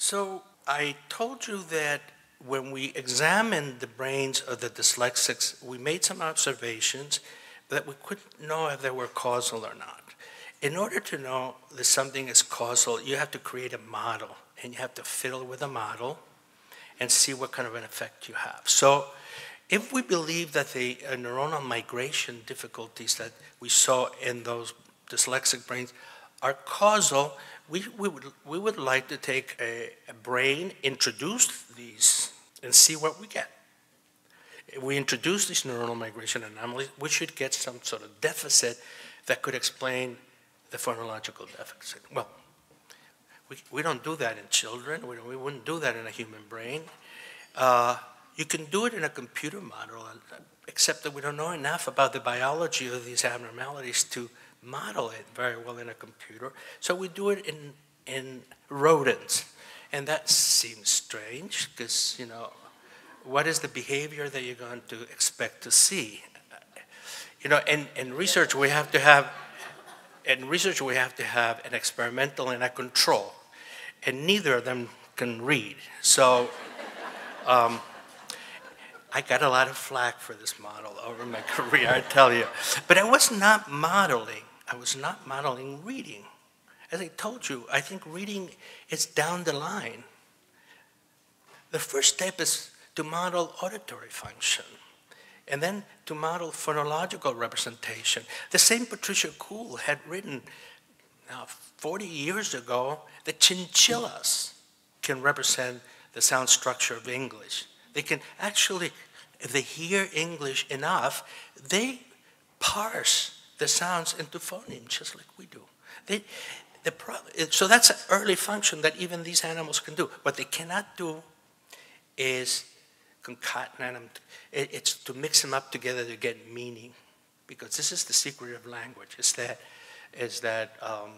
So I told you that when we examined the brains of the dyslexics, we made some observations that we couldn't know if they were causal or not. In order to know that something is causal, you have to create a model, and you have to fiddle with a model and see what kind of an effect you have. So if we believe that the uh, neuronal migration difficulties that we saw in those dyslexic brains are causal, we, we, would, we would like to take a, a brain, introduce these, and see what we get. If we introduce these neuronal migration anomalies, we should get some sort of deficit that could explain the phonological deficit. Well, we, we don't do that in children. We, we wouldn't do that in a human brain. Uh, you can do it in a computer model, except that we don't know enough about the biology of these abnormalities to model it very well in a computer. So we do it in, in rodents. And that seems strange because, you know, what is the behavior that you're going to expect to see? You know, in, in research, we have to have, in research, we have to have an experimental and a control. And neither of them can read. So um, I got a lot of flack for this model over my career, I tell you. But I was not modeling I was not modeling reading. As I told you, I think reading is down the line. The first step is to model auditory function, and then to model phonological representation. The same Patricia Kuhl had written now 40 years ago that chinchillas can represent the sound structure of English. They can actually, if they hear English enough, they parse the sounds into phonemes, just like we do. They, the so that's an early function that even these animals can do. What they cannot do is concatenate them. It's to mix them up together to get meaning, because this is the secret of language. Is that is that um,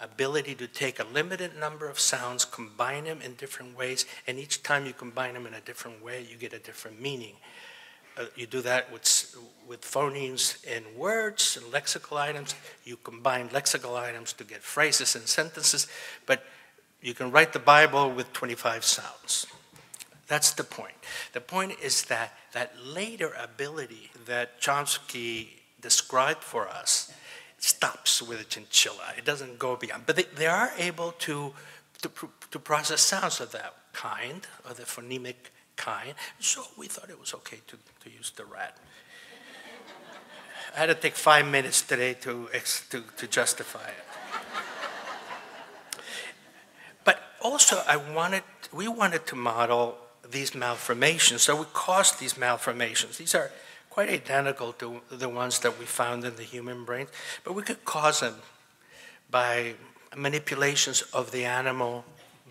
ability to take a limited number of sounds, combine them in different ways, and each time you combine them in a different way, you get a different meaning. Uh, you do that with, with phonemes and words and lexical items. You combine lexical items to get phrases and sentences, but you can write the Bible with 25 sounds. That's the point. The point is that that later ability that Chomsky described for us stops with a chinchilla. It doesn't go beyond. But they, they are able to, to, to process sounds of that kind, of the phonemic kind. So we thought it was okay to, to use the rat. I had to take five minutes today to, to, to justify it. but also, I wanted, we wanted to model these malformations. So we caused these malformations. These are quite identical to the ones that we found in the human brain, but we could cause them by manipulations of the animal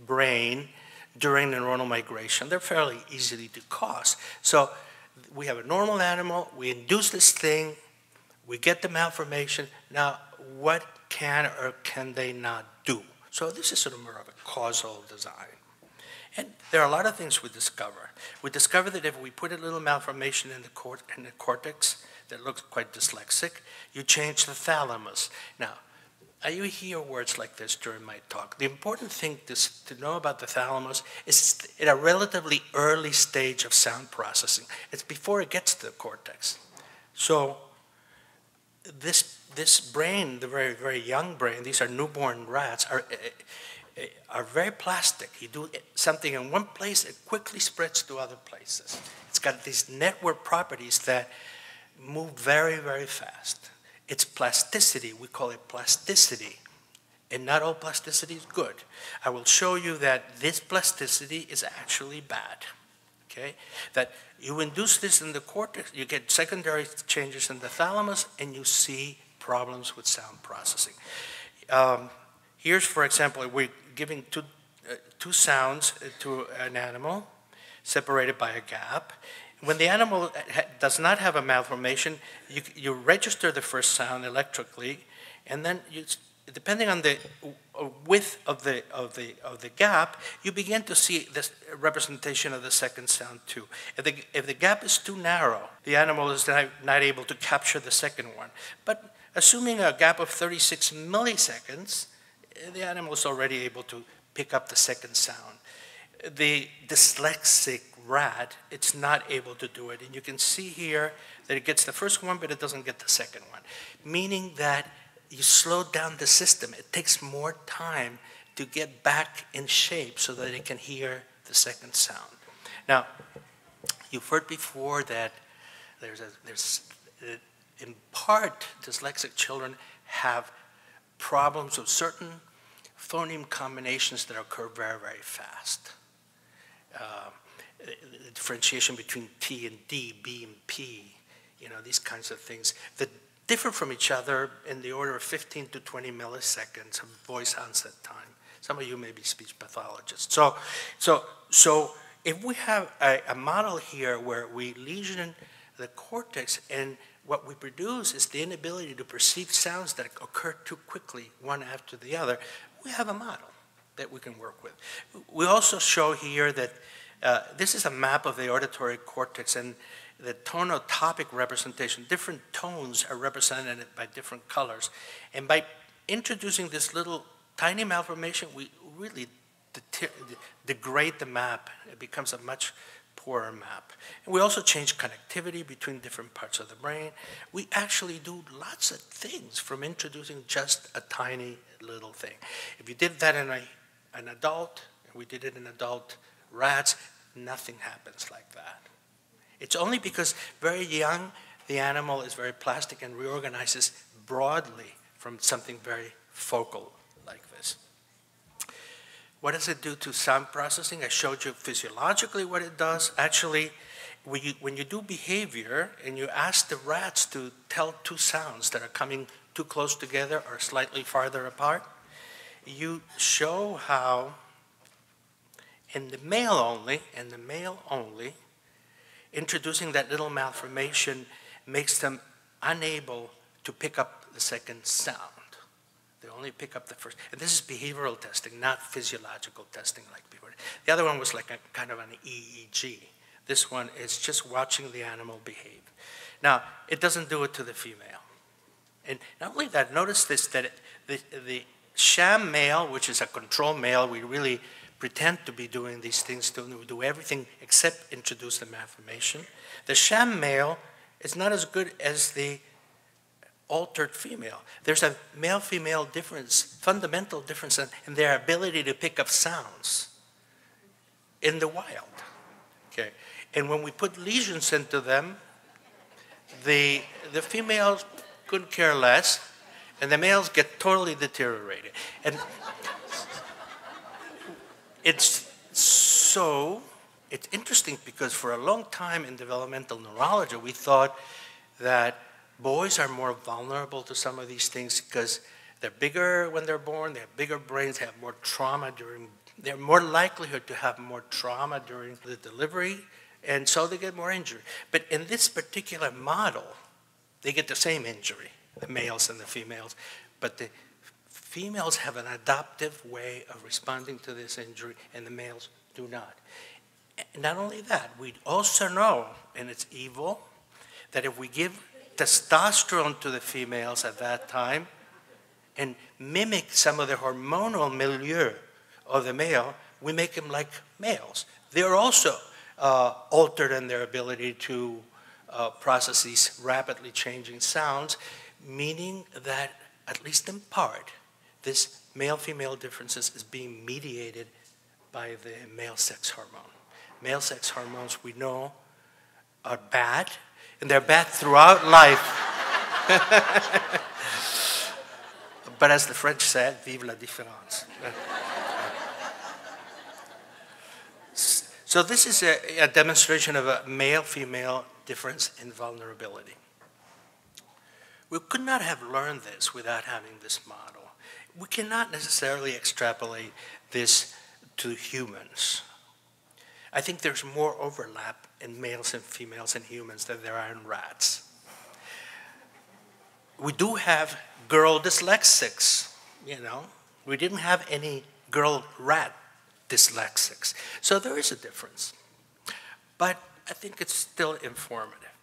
brain during the neuronal migration. They're fairly easily to cause. So we have a normal animal, we induce this thing, we get the malformation. Now, what can or can they not do? So this is sort of more of a causal design. And there are a lot of things we discover. We discover that if we put a little malformation in the, cort in the cortex that looks quite dyslexic, you change the thalamus. Now, you hear words like this during my talk. The important thing to, to know about the thalamus is it's at a relatively early stage of sound processing. It's before it gets to the cortex. So this, this brain, the very, very young brain, these are newborn rats, are, eh, eh, are very plastic. You do something in one place, it quickly spreads to other places. It's got these network properties that move very, very fast. It's plasticity. We call it plasticity. And not all plasticity is good. I will show you that this plasticity is actually bad. Okay? That you induce this in the cortex, you get secondary changes in the thalamus, and you see problems with sound processing. Um, here's, for example, we're giving two, uh, two sounds to an animal separated by a gap, when the animal does not have a malformation, you, you register the first sound electrically, and then you, depending on the uh, width of the, of, the, of the gap, you begin to see this representation of the second sound too. If the, if the gap is too narrow, the animal is not, not able to capture the second one. But assuming a gap of 36 milliseconds, eh, the animal is already able to pick up the second sound. The dyslexic rat, it's not able to do it. And you can see here that it gets the first one, but it doesn't get the second one, meaning that you slow down the system. It takes more time to get back in shape so that it can hear the second sound. Now, you've heard before that there's, a, there's uh, in part, dyslexic children have problems with certain phoneme combinations that occur very, very fast. Uh, differentiation between T and D, B and P, you know, these kinds of things that differ from each other in the order of 15 to 20 milliseconds of voice onset time. Some of you may be speech pathologists. So, so, so if we have a, a model here where we lesion the cortex and what we produce is the inability to perceive sounds that occur too quickly, one after the other, we have a model that we can work with. We also show here that uh, this is a map of the auditory cortex and the tonotopic representation, different tones are represented by different colors. And by introducing this little tiny malformation, we really degrade the map. It becomes a much poorer map. And we also change connectivity between different parts of the brain. We actually do lots of things from introducing just a tiny little thing. If you did that in a, an adult, we did it in adult rats, nothing happens like that. It's only because very young, the animal is very plastic and reorganizes broadly from something very focal like this. What does it do to sound processing? I showed you physiologically what it does. Actually, when you, when you do behavior and you ask the rats to tell two sounds that are coming too close together or slightly farther apart, you show how in the male only, in the male only, introducing that little malformation makes them unable to pick up the second sound. They only pick up the first. And this is behavioral testing, not physiological testing like before. The other one was like a kind of an EEG. This one is just watching the animal behave. Now, it doesn't do it to the female. And not only that, notice this, that it, the, the sham male, which is a control male, we really pretend to be doing these things, to do everything except introduce the malformation. The sham male is not as good as the altered female. There's a male-female difference, fundamental difference in, in, their ability to pick up sounds in the wild. Okay, and when we put lesions into them, the the females couldn't care less, and the males get totally deteriorated. And it's so, it's interesting because for a long time in developmental neurology, we thought that boys are more vulnerable to some of these things because they're bigger when they're born, they have bigger brains, they have more trauma during, they're more likelihood to have more trauma during the delivery, and so they get more injury. But in this particular model, they get the same injury, the males and the females, but the females have an adaptive way of responding to this injury, and the males do not. not only that, we also know, and it's evil, that if we give testosterone to the females at that time and mimic some of the hormonal milieu of the male, we make them like males. They're also uh, altered in their ability to uh, process these rapidly changing sounds, meaning that, at least in part, this male-female differences is being mediated by the male sex hormone. Male sex hormones, we know, are bad, and they're bad throughout life. but as the French said, vive la différence. so this is a, a demonstration of a male-female difference in vulnerability. We could not have learned this without having this model we cannot necessarily extrapolate this to humans. I think there's more overlap in males and females and humans than there are in rats. We do have girl dyslexics, you know. We didn't have any girl rat dyslexics. So there is a difference. But I think it's still informative.